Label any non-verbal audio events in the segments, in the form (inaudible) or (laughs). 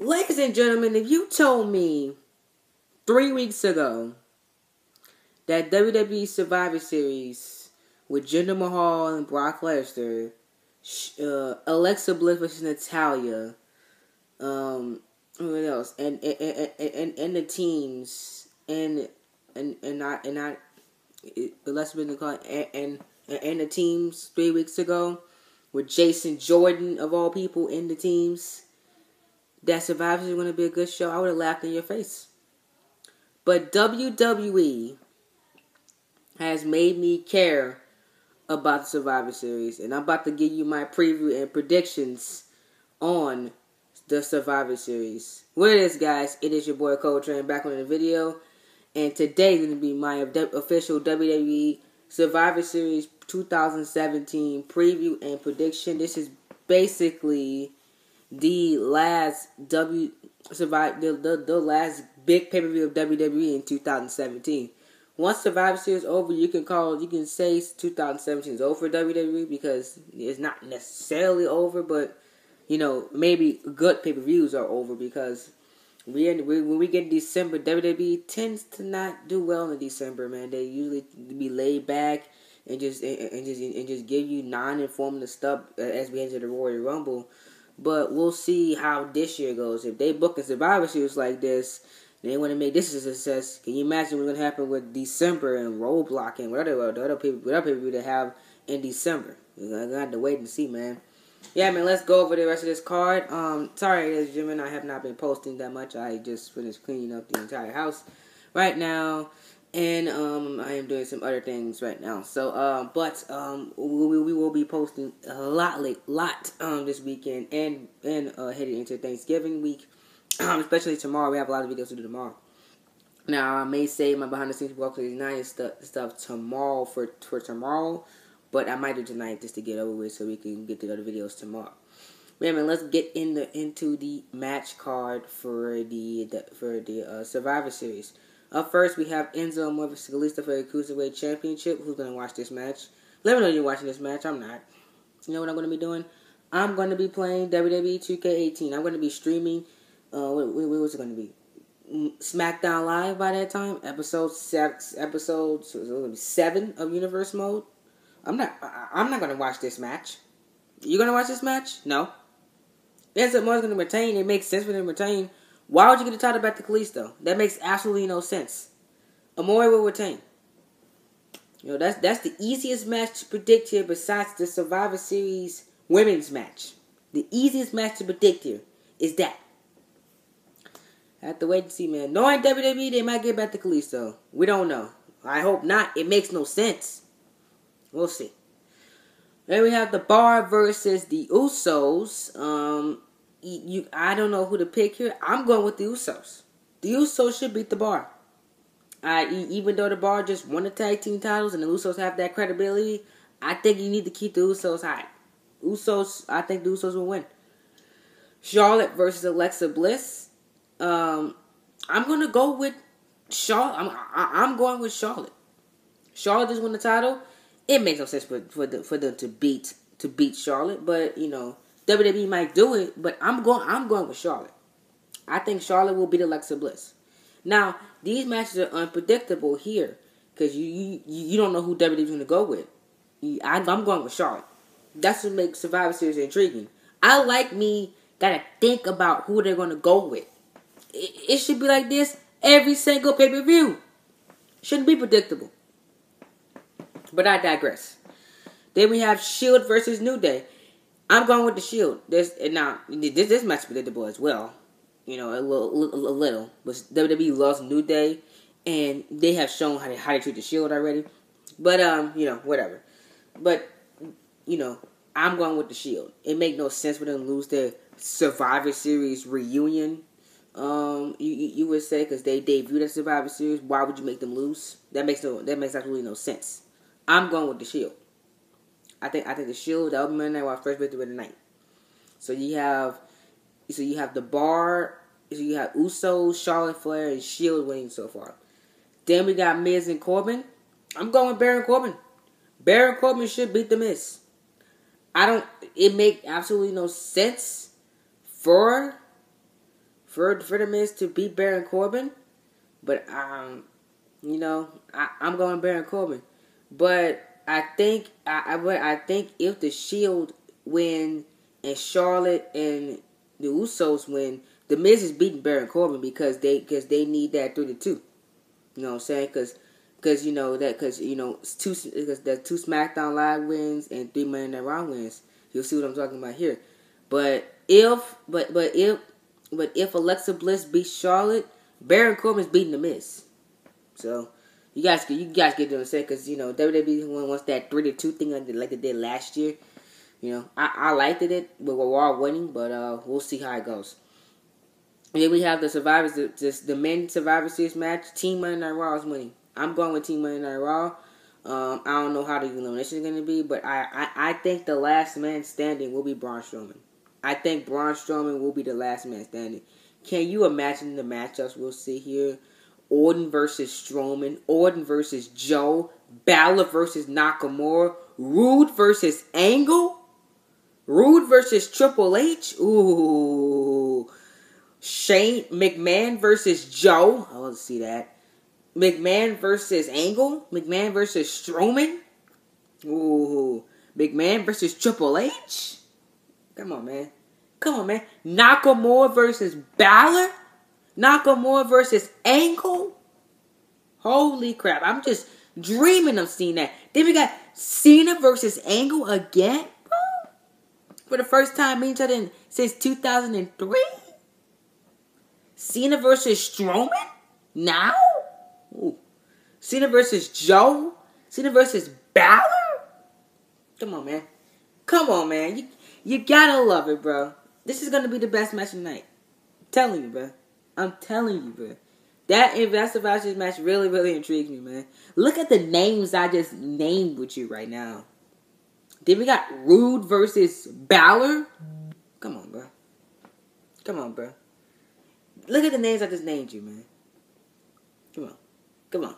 Ladies and gentlemen, if you told me three weeks ago that WWE Survivor Series with Jinder Mahal and Brock Lesnar, uh, Alexa Bliss versus Natalya, um, what else, and and, and, and, and the teams, and and and not and not Alexa Bliss and, and and the teams three weeks ago with Jason Jordan of all people in the teams. That Survivor is going to be a good show. I would have laughed in your face. But WWE has made me care about the Survivor Series, and I'm about to give you my preview and predictions on the Survivor Series. What it is, guys? It is your boy ColeTrain back on the video, and today is going to be my official WWE Survivor Series 2017 preview and prediction. This is basically the last W survive the, the, the last big pay per view of WWE in 2017. Once Survivor Series over, you can call you can say 2017 is over for WWE because it's not necessarily over, but you know maybe good pay per views are over because we, we when we get December, WWE tends to not do well in December. Man, they usually be laid back and just and, and just and just give you non-informative stuff as we enter the Royal Rumble. But we'll see how this year goes. If they book a Survivor Series like this, they want to make this a success. Can you imagine what's gonna happen with December and Roadblock and whatever the other people, whatever people they have in December? Got to have to wait and see, man. Yeah, man. Let's go over the rest of this card. Um, sorry, Jim and I have not been posting that much. I just finished cleaning up the entire house right now and um, I am doing some other things right now. So, uh, but um, we, we will be posting a lot, like, lot um this weekend and and uh, heading into Thanksgiving week, (clears throat) especially tomorrow. We have a lot of videos to do tomorrow. Now, I may say my behind the scenes walk is stuff, stuff tomorrow for for tomorrow, but I might do tonight just to get over with so we can get the other videos tomorrow. Yeah, man, let's get in the into the match card for the, the for the uh, Survivor Series. Up first, we have Enzo Kalisto for the Cruiserweight Championship. Who's going to watch this match? Let me know you're watching this match. I'm not. You know what I'm going to be doing? I'm going to be playing WWE 2K18. I'm going to be streaming. Uh, what, what, what's it going to be? Mm, SmackDown Live by that time. Episode six, episode seven of Universe Mode. I'm not. I'm not going to watch this match. You going to watch this match? No. Enzo Amore's going to retain. It makes sense for them to retain why would you get a title back to Kalisto? That makes absolutely no sense. Amore will retain. You know, that's that's the easiest match to predict here besides the Survivor Series women's match. The easiest match to predict here is that. I have to wait to see, man. Knowing WWE, they might get back to Kalisto. We don't know. I hope not. It makes no sense. We'll see. Then we have the Bar versus the Usos. Um, you I don't know who to pick here. I'm going with the Usos. The Usos should beat the Bar. I even though the Bar just won the tag team titles and the Usos have that credibility, I think you need to keep the Usos high. Usos, I think the Usos will win. Charlotte versus Alexa Bliss. Um, I'm gonna go with Charlotte. I'm I, am going with Charlotte. Charlotte just won the title. It makes no sense for for, the, for them to beat to beat Charlotte, but you know WWE might do it, but I'm going. I'm going with Charlotte. I think Charlotte will beat Alexa Bliss. Now these matches are unpredictable here because you, you you don't know who WWE's going to go with. I, I'm going with Charlotte. That's what makes Survivor Series intriguing. I like me gotta think about who they're going to go with. It, it should be like this every single pay per view. Shouldn't be predictable. But I digress. Then we have Shield versus New Day. I'm going with the Shield. This and now this this match predictable as well. You know, a little, a little. But WWE lost New Day, and they have shown how they how to treat the Shield already. But um, you know, whatever. But you know, I'm going with the Shield. It make no sense for them to lose their Survivor Series reunion. Um, you you, you would say because they debuted at Survivor Series. Why would you make them lose? That makes no that makes absolutely no sense. I'm going with the Shield. I think I think the Shield, the Monday Night War first victory of the night. So you have, so you have the Bar, so you have Uso, Charlotte Flair, and Shield winning so far. Then we got Miz and Corbin. I'm going Baron Corbin. Baron Corbin should beat the Miz. I don't. It make absolutely no sense for prefer for the Miz to beat Baron Corbin, but um, you know, I, I'm going Baron Corbin. But I think I, I I think if the Shield win and Charlotte and the Usos win, the Miz is beating Baron Corbin because they because they need that three to two. You know what I'm saying? Because because you know that because you know two because the two SmackDown Live wins and three Monday Night Raw wins. You'll see what I'm talking about here. But if but but if but if Alexa Bliss beats Charlotte, Baron Corbin's beating the Miz. So you guys you guys get what I'm saying because you know WWE wants that three to two thing like like they did last year. You know I, I liked it with Raw winning, but uh, we'll see how it goes. And then we have the survivors, the, the, men Survivor Series match. Team Monday Night Raw is winning. I'm going with Team Monday Night Raw. Um, I don't know how the elimination is going to be, but I, I, I think the last man standing will be Braun Strowman. I think Braun Strowman will be the last man standing. Can you imagine the matchups we'll see here? Orton versus Strowman, Orton versus Joe, Balor versus Nakamura, Roode versus Angle, Roode versus Triple H. Ooh, Shane McMahon versus Joe. I want to see that. McMahon versus Angle, McMahon versus Strowman. Ooh, McMahon versus Triple H. Come on, man. Come on, man. Nakamura versus Balor. Nakamura versus Angle. Holy crap! I'm just dreaming of seeing that. Then we got Cena versus Angle again. For the first time each other in, since 2003. Cena versus Strowman now. Ooh. Cena versus Joe. Cena versus Balor. Come on, man. Come on, man. You you gotta love it, bro. This is gonna be the best match tonight. I'm telling you, bro. I'm telling you, bro. That Investor Vouchers match really, really intrigued me, man. Look at the names I just named with you right now. Then we got Roode versus Balor. Come on, bro. Come on, bro. Look at the names I just named you, man. Come on. Come on.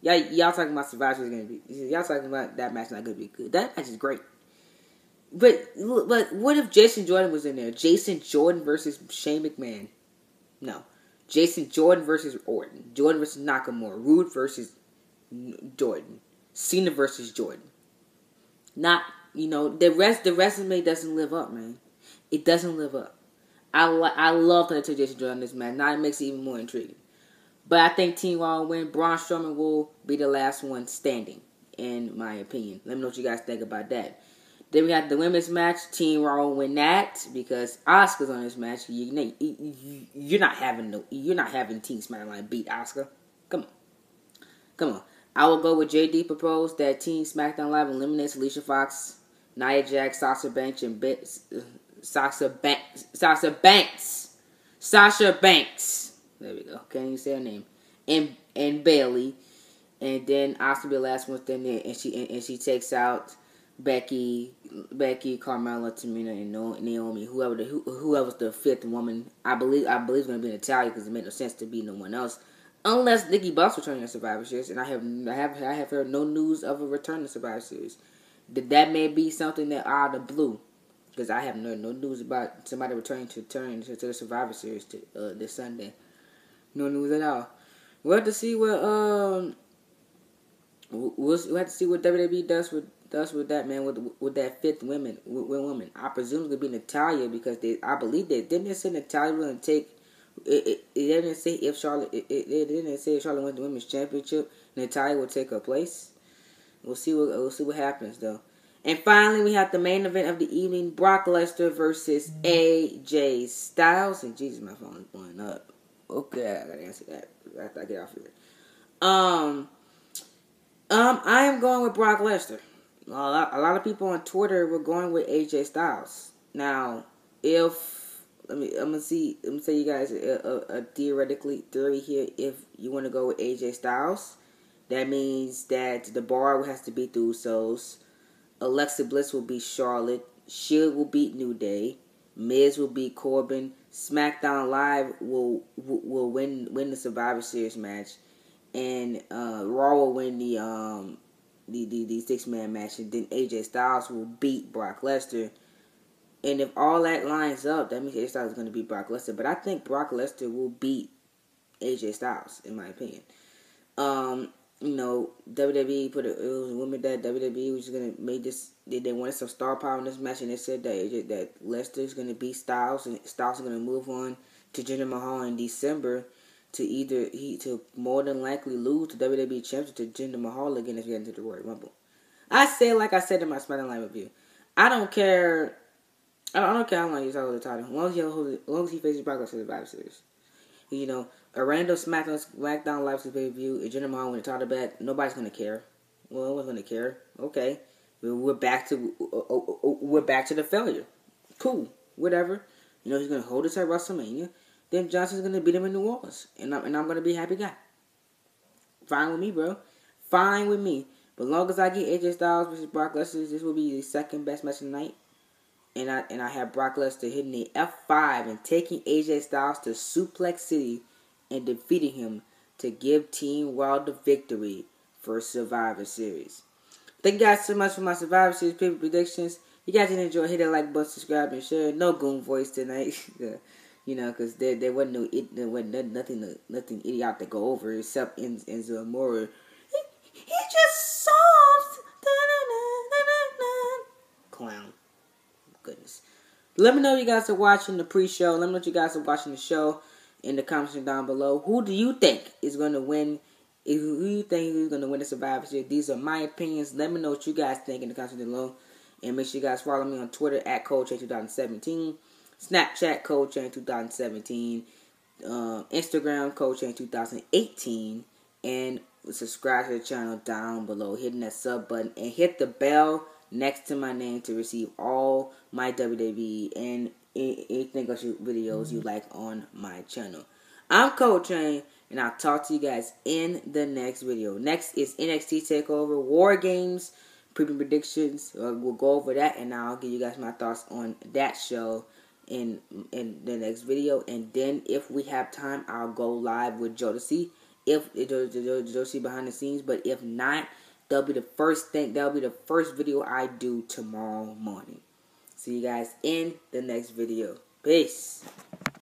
Y'all, y'all talking about Survivor is gonna be. Y'all talking about that match not gonna be good. That match is great. But but what if Jason Jordan was in there? Jason Jordan versus Shane McMahon. No. Jason Jordan versus Orton. Jordan versus Nakamura. Roode versus Jordan. Cena versus Jordan. Not you know the rest. The resume doesn't live up, man. It doesn't live up. I I love they Jason Jordan this match. Now it makes it even more intriguing. But I think Team Raw will win. Braun Strowman will be the last one standing, in my opinion. Let me know what you guys think about that. Then we got the women's match. Team Raw win that because Asuka's on this match. You, you, you're not having no, you're not having Team SmackDown beat Asuka. Come on, come on. I will go with JD proposed that Team SmackDown Live eliminates Alicia Fox, Nia Jax, Sasha Banks, and Be- Sasha Banks, Sasha Banks, Sasha Banks. There we go. Can't even say her name. And and Bayley, and then Oscar be the last one standing, and she and, and she takes out Becky, Becky, Carmella, Tamina, and Naomi. Whoever the who, whoever's the fifth woman, I believe I believe going to be Natalya because it made no sense to be no one else, unless Nikki Boss returning to Survivor Series. And I have I have I have heard no news of a return to Survivor Series. That that may be something that out of the blue because I have no no news about somebody returning to turn to, to the Survivor Series to, uh, this Sunday. No news at all. We'll have to see what um we'll, we'll have to see what WWE does with does with that man with with that fifth woman with, with woman. I presume gonna be Natalya because they I believe they didn't say Natalya was gonna take. It, it, it didn't say if Charlotte. It, it, it didn't say if Charlotte wins the women's championship, Natalya will take her place. We'll see what we'll see what happens though. And finally, we have the main event of the evening: Brock Lesnar versus AJ Styles. And Jesus, my phone is blowing up. Okay, I gotta answer that after I get off here. Um, um, I am going with Brock Lesnar. A lot, a lot of people on Twitter were going with AJ Styles. Now, if let me, I'm gonna see. I'm gonna say you guys a, a, a theoretically theory here. If you want to go with AJ Styles, that means that the bar has to beat the Usos. Alexa Bliss will be Charlotte. Shield will beat New Day. Miz will beat Corbin. SmackDown Live will will win win the Survivor Series match, and uh, Raw will win the um the the, the six man match, and then AJ Styles will beat Brock Lesnar And if all that lines up, that means AJ Styles is going to beat Brock Lesnar. But I think Brock Lesnar will beat AJ Styles, in my opinion. Um, you know, WWE put it, it was women that WWE was gonna make this. They, they wanted some star power in this match, and they said that AJ, that Lesnar is gonna beat Styles, and Styles is gonna move on to Jinder Mahal in December to either he to more than likely lose the WWE Championship to Jinder Mahal again if he gets into the Royal Rumble. I say like I said in my SmackDown Live review, I don't care I don't, I don't care how long he's hold the title. As long as he, as long as he faces Brock Lesnar in the Survivor Series. You know, a random SmackDown, SmackDown Live pay per view, and Jinder Mahal win the title back, nobody's gonna care. Well, no one's gonna care. Okay, we're back to uh, uh, uh, we're back to the failure. Cool, whatever. You know, he's gonna hold it at WrestleMania. Then Johnson's gonna beat him in New Orleans, and I'm and I'm gonna be a happy guy. Fine with me, bro. Fine with me. But long as I get AJ Styles versus Brock Lesnar, this will be the second best match of the night and I and I have Brock Lesnar hitting the F5 and taking AJ Styles to Suplex City and defeating him to give Team Wild the victory for Survivor Series. Thank you guys so much for my Survivor Series paper predictions. You guys did enjoy, hit that like button, subscribe, and share. No goon voice tonight, (laughs) you know, because there there wasn't no it, there wasn't nothing nothing idiot to go over except in Enzo Amore. He, he just soft. Clown goodness. Let me know you guys are watching the pre-show. Let me know you guys are watching the show in the comments down below. Who do you think is going to win? Who you think is going to win the Survivor Series? These are my opinions. Let me know what you guys think in the comments below. And make sure you guys follow me on Twitter at ColeTrain2017, Snapchat ColeTrain2017, uh, Instagram ColeTrain2018, and subscribe to the channel down below, hitting that sub button, and hit the bell next to my name to receive all my WWE and anything else videos you like on my channel. I'm ColeTrain, and I'll talk to you guys in the next video. Next is NXT Takeover War Games preview predictions. Uh, we'll go over that, and I'll give you guys my thoughts on that show in in the next video. And then, if we have time, I'll go live with Jodeci. If Jodeci behind the scenes, but if not That'll be the first thing. That'll be the first video I do tomorrow morning. See you guys in the next video. Peace.